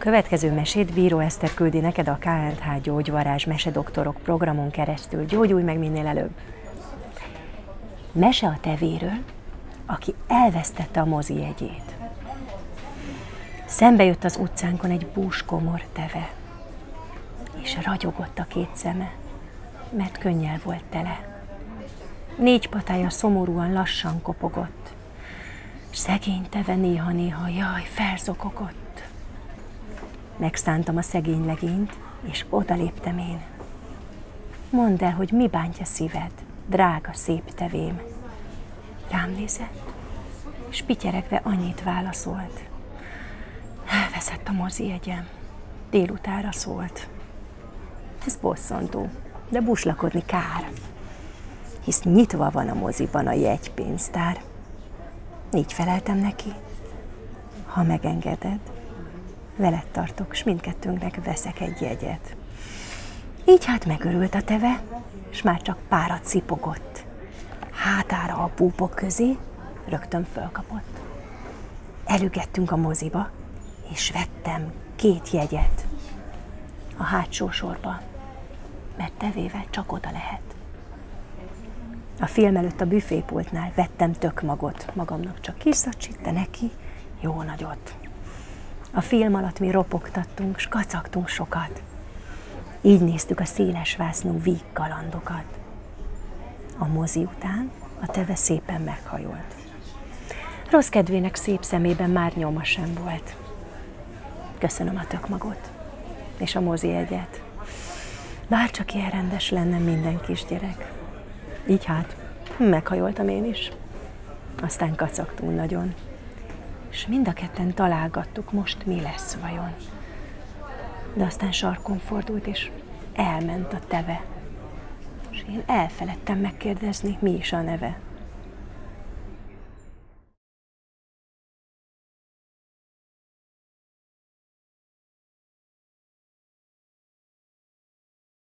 következő mesét Bíró Eszter küldi neked a KNH Gyógyvarázs Mesedoktorok programon keresztül. Gyógyulj meg minél előbb! Mese a tevéről, aki elvesztette a mozi jegyét. Szembe jött az utcánkon egy búskomor teve, és ragyogott a két szeme, mert könnyel volt tele. Négy patája szomorúan lassan kopogott, szegény teve néha-néha, jaj, felzokogott. Megszántam a szegény legényt, és odaléptem én. Mondd el, hogy mi bántja szíved, drága, szép tevém. Rám nézett, és pityeregve annyit válaszolt. Elveszett a mozi jegyem. Délutára szólt. Ez bosszantó, de buslakodni kár. Hisz nyitva van a moziban a jegypénztár. Így feleltem neki. Ha megengeded, veled tartok, s mindkettőnknek veszek egy jegyet. Így hát megörült a teve, és már csak párat szipogott. Hátára a púpok közé rögtön fölkapott. Elügettünk a moziba, és vettem két jegyet a hátsó sorba, mert tevével csak oda lehet. A film előtt a büfépultnál vettem tök magot, magamnak csak kiszacsit, de neki jó nagyot. A film alatt mi ropogtattunk, s kacagtunk sokat. Így néztük a széles vásznú víg kalandokat. A mozi után a teve szépen meghajolt. Rossz kedvének szép szemében már nyoma sem volt. Köszönöm a tökmagot és a mozi egyet. Bár csak ilyen rendes lenne minden kisgyerek. Így hát, meghajoltam én is. Aztán kacagtunk nagyon. És mind a ketten találgattuk, most mi lesz vajon. De aztán sarkon fordult, és elment a teve. És én elfeledtem megkérdezni, mi is a neve.